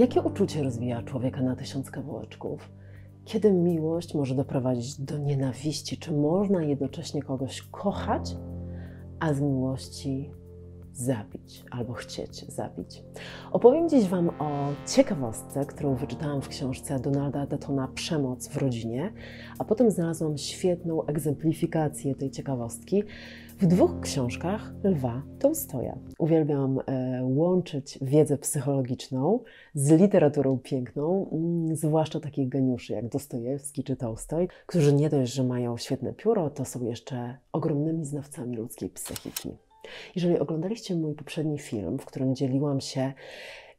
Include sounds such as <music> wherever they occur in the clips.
Jakie uczucie rozwija człowieka na tysiąc kawałeczków? Kiedy miłość może doprowadzić do nienawiści? Czy można jednocześnie kogoś kochać, a z miłości zabić albo chcieć zabić. Opowiem dziś Wam o ciekawostce, którą wyczytałam w książce Donalda Dettona Przemoc w rodzinie, a potem znalazłam świetną egzemplifikację tej ciekawostki w dwóch książkach Lwa Tolstoja. Uwielbiam e, łączyć wiedzę psychologiczną z literaturą piękną, mm, zwłaszcza takich geniuszy jak Dostojewski czy Tolstoj, którzy nie dość, że mają świetne pióro, to są jeszcze ogromnymi znawcami ludzkiej psychiki. Jeżeli oglądaliście mój poprzedni film, w którym dzieliłam się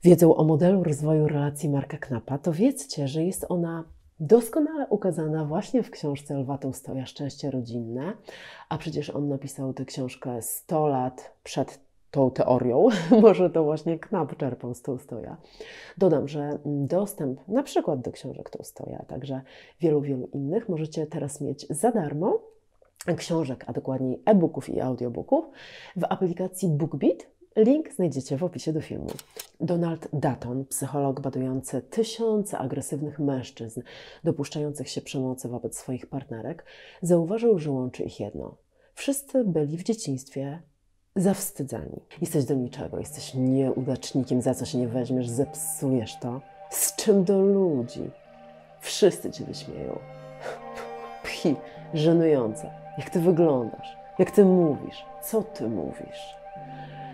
wiedzą o modelu rozwoju relacji Marka Knapa, to wiedzcie, że jest ona doskonale ukazana właśnie w książce Lwa Tolstoja Szczęście rodzinne, a przecież on napisał tę książkę 100 lat przed tą teorią, <laughs> może to właśnie Knap czerpał z Tolstoja. Dodam, że dostęp na przykład do książek Tolstoja, a także wielu, wielu innych możecie teraz mieć za darmo książek, a dokładniej e-booków i audiobooków w aplikacji BookBeat. Link znajdziecie w opisie do filmu. Donald Dutton, psycholog badujący tysiące agresywnych mężczyzn dopuszczających się przemocy wobec swoich partnerek, zauważył, że łączy ich jedno. Wszyscy byli w dzieciństwie zawstydzani. Jesteś do niczego, jesteś nieudacznikiem, za co się nie weźmiesz, zepsujesz to. Z czym do ludzi? Wszyscy cię wyśmieją. Żenujące jak ty wyglądasz, jak ty mówisz, co ty mówisz.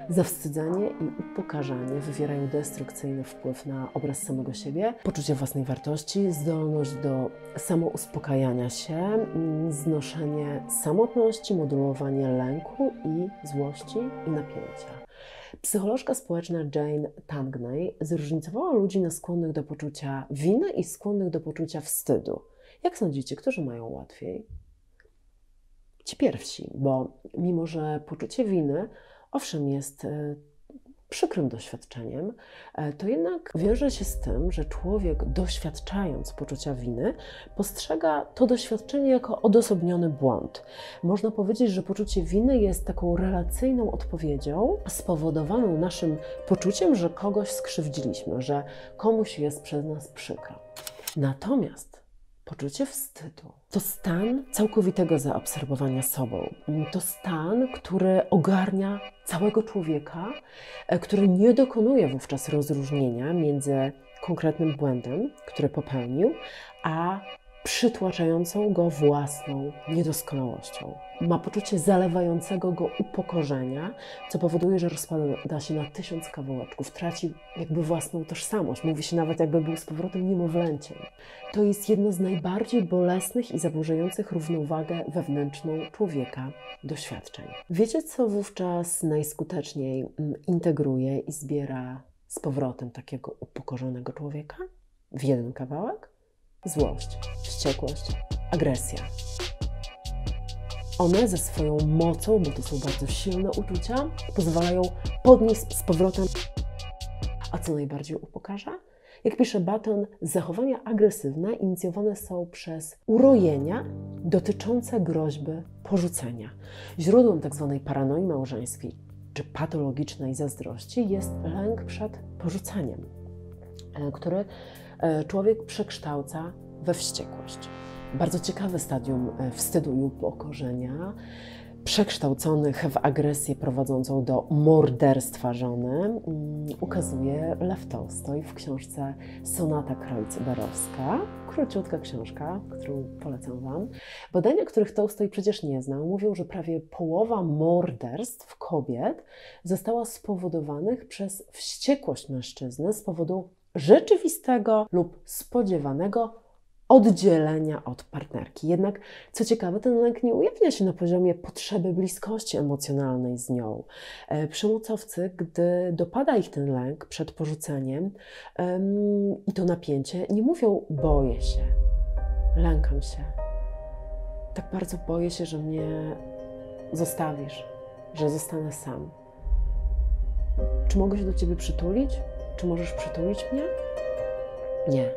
Zawstydzanie i upokarzanie wywierają destrukcyjny wpływ na obraz samego siebie, poczucie własnej wartości, zdolność do samouspokajania się, mm, znoszenie samotności, modulowanie lęku i złości i napięcia. Psycholożka społeczna Jane Tangney zróżnicowała ludzi na skłonnych do poczucia winy i skłonnych do poczucia wstydu. Jak sądzicie, którzy mają łatwiej? ci pierwsi, bo mimo, że poczucie winy owszem jest e, przykrym doświadczeniem, e, to jednak wiąże się z tym, że człowiek doświadczając poczucia winy, postrzega to doświadczenie jako odosobniony błąd. Można powiedzieć, że poczucie winy jest taką relacyjną odpowiedzią spowodowaną naszym poczuciem, że kogoś skrzywdziliśmy, że komuś jest przez nas przykro. Natomiast Poczucie wstydu to stan całkowitego zaobserwowania sobą. To stan, który ogarnia całego człowieka, e, który nie dokonuje wówczas rozróżnienia między konkretnym błędem, który popełnił, a przytłaczającą go własną niedoskonałością. Ma poczucie zalewającego go upokorzenia, co powoduje, że rozpada się na tysiąc kawałeczków, traci jakby własną tożsamość, mówi się nawet jakby był z powrotem niemowlęciem. To jest jedno z najbardziej bolesnych i zaburzających równowagę wewnętrzną człowieka doświadczeń. Wiecie, co wówczas najskuteczniej mm, integruje i zbiera z powrotem takiego upokorzonego człowieka w jeden kawałek? Złość, wściekłość, agresja. One ze swoją mocą, bo to są bardzo silne uczucia, pozwalają podnieść z powrotem. A co najbardziej upokarza? Jak pisze Baton, zachowania agresywne inicjowane są przez urojenia dotyczące groźby porzucenia. Źródłem tzw. Tak paranoi małżeńskiej czy patologicznej zazdrości jest lęk przed porzuceniem, e, który człowiek przekształca we wściekłość. Bardzo ciekawe stadium e, wstydu i upokorzenia, przekształconych w agresję prowadzącą do morderstwa żony, mm, ukazuje Lew Tolstoj w książce Sonata Kreutzberowska. Króciutka książka, którą polecam Wam. Badania, których Tolstoj przecież nie znał, mówią, że prawie połowa morderstw kobiet została spowodowanych przez wściekłość mężczyzny z powodu rzeczywistego lub spodziewanego oddzielenia od partnerki. Jednak, co ciekawe, ten lęk nie ujawnia się na poziomie potrzeby bliskości emocjonalnej z nią. E, przemocowcy, gdy dopada ich ten lęk przed porzuceniem i to napięcie, nie mówią boję się, lękam się. Tak bardzo boję się, że mnie zostawisz, że zostanę sam. Czy mogę się do ciebie przytulić? Czy możesz przytulić mnie? Nie.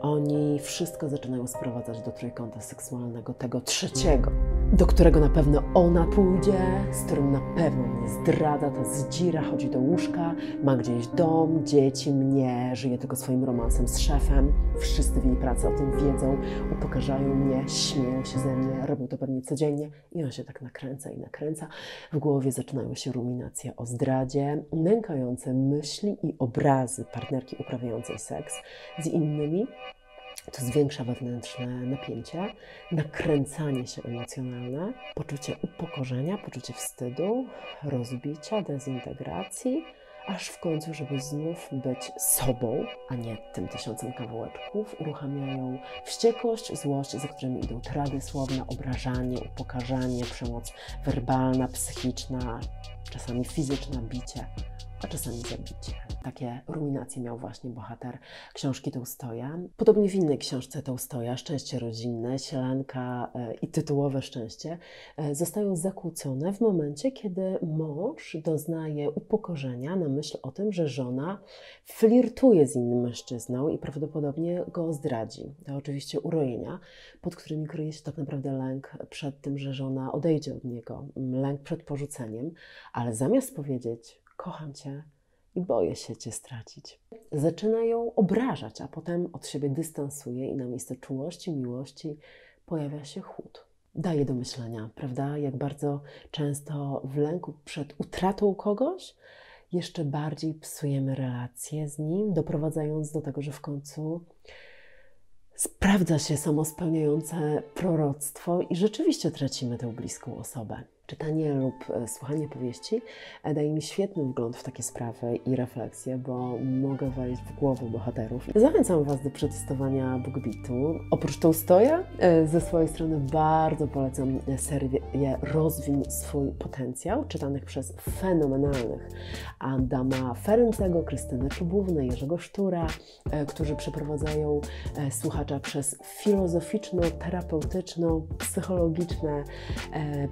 Oni wszystko zaczynają sprowadzać do trójkąta seksualnego, tego trzeciego. Do którego na pewno ona pójdzie, z którym na pewno mnie zdradza, ta zdzira, chodzi do łóżka, ma gdzieś dom, dzieci, mnie, żyje tylko swoim romansem z szefem. Wszyscy w jej pracy o tym wiedzą, upokarzają mnie, śmieją się ze mnie, robią to pewnie codziennie i on się tak nakręca i nakręca. W głowie zaczynają się ruminacje o zdradzie, nękające myśli i obrazy partnerki uprawiającej seks z innymi, to zwiększa wewnętrzne napięcie, nakręcanie się emocjonalne, poczucie upokorzenia, poczucie wstydu, rozbicia, dezintegracji, aż w końcu, żeby znów być sobą, a nie tym tysiącem kawałeczków, uruchamiają wściekłość, złość, za którymi idą trady słowne, obrażanie, upokarzanie, przemoc werbalna, psychiczna, czasami fizyczna, bicie a czasami zabicie. Takie ruminacje miał właśnie bohater książki Tołstoja. Podobnie w innej książce Tołstoja, Szczęście rodzinne, Sielanka e, i tytułowe Szczęście, e, zostają zakłócone w momencie, kiedy mąż doznaje upokorzenia na myśl o tym, że żona flirtuje z innym mężczyzną i prawdopodobnie go zdradzi. To oczywiście urojenia, pod którymi kryje się tak naprawdę lęk przed tym, że żona odejdzie od niego, lęk przed porzuceniem, ale zamiast powiedzieć, kocham cię i boję się cię stracić. Zaczyna ją obrażać, a potem od siebie dystansuje i na miejsce czułości, miłości pojawia się chłód. Daje do myślenia, prawda? Jak bardzo często w lęku przed utratą kogoś jeszcze bardziej psujemy relacje z nim, doprowadzając do tego, że w końcu sprawdza się samospełniające proroctwo i rzeczywiście tracimy tę bliską osobę. Czytanie lub e, słuchanie powieści e, daje mi świetny wgląd w takie sprawy i refleksje, bo mogę wejść w głowę bohaterów. Zachęcam Was do przetestowania BookBeatu. Oprócz Tolstoja e, ze swojej strony bardzo polecam serię Rozwin swój potencjał, czytanych przez fenomenalnych Adama Ferencego, Krystynę Czubównę, Jerzego Sztura, którzy przeprowadzają słuchacza przez filozoficzno-terapeutyczno-psychologiczne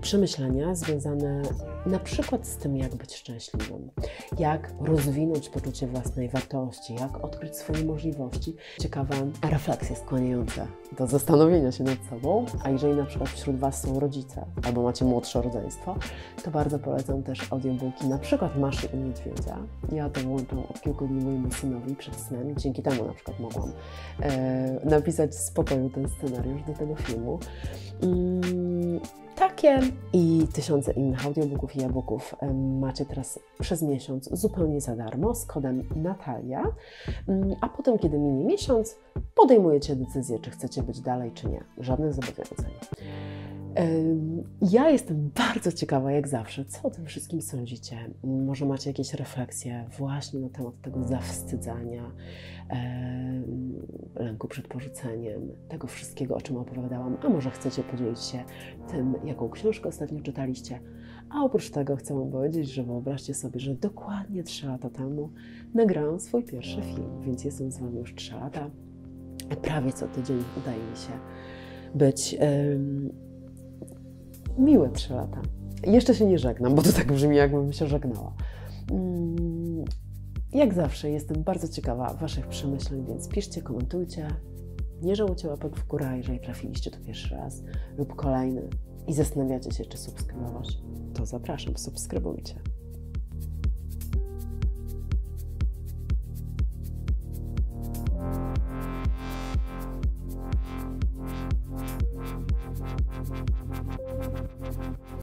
przemyślenia związane na przykład z tym, jak być szczęśliwym, jak rozwinąć poczucie własnej wartości, jak odkryć swoje możliwości. Ciekawe refleksje skłaniające do zastanowienia się nad sobą, a jeżeli na przykład wśród Was są rodzice albo macie młodsze rodzeństwo, to bardzo polecam też audiobooki na przykład Maszy i Niedźwiedzia. Ja to włączam od kilku dni mojemu synowi przed snem dzięki temu na przykład mogłam e, napisać z spokoju ten scenariusz do tego filmu. Mm, takie i tysiące innych audiobooków i e-booków macie teraz przez miesiąc zupełnie za darmo z kodem Natalia, mm, a potem, kiedy minie miesiąc, podejmujecie decyzję, czy chcecie być dalej, czy nie. Żadnych zobowiązań. Ja jestem bardzo ciekawa, jak zawsze, co o tym wszystkim sądzicie. Może macie jakieś refleksje właśnie na temat tego zawstydzania, lęku przed porzuceniem, tego wszystkiego, o czym opowiadałam, a może chcecie podzielić się tym, jaką książkę ostatnio czytaliście. A oprócz tego chcę Wam powiedzieć, że wyobraźcie sobie, że dokładnie 3 lata temu nagrałam swój pierwszy film, więc jestem z Wami już 3 lata. Prawie co tydzień udaje mi się być miłe trzy lata. Jeszcze się nie żegnam, bo to tak brzmi, jakbym się żegnała. Mm, jak zawsze jestem bardzo ciekawa Waszych przemyśleń, więc piszcie, komentujcie. Nie żałujcie łapek w górę, jeżeli trafiliście tu pierwszy raz lub kolejny i zastanawiacie się, czy subskrybować, to zapraszam, subskrybujcie.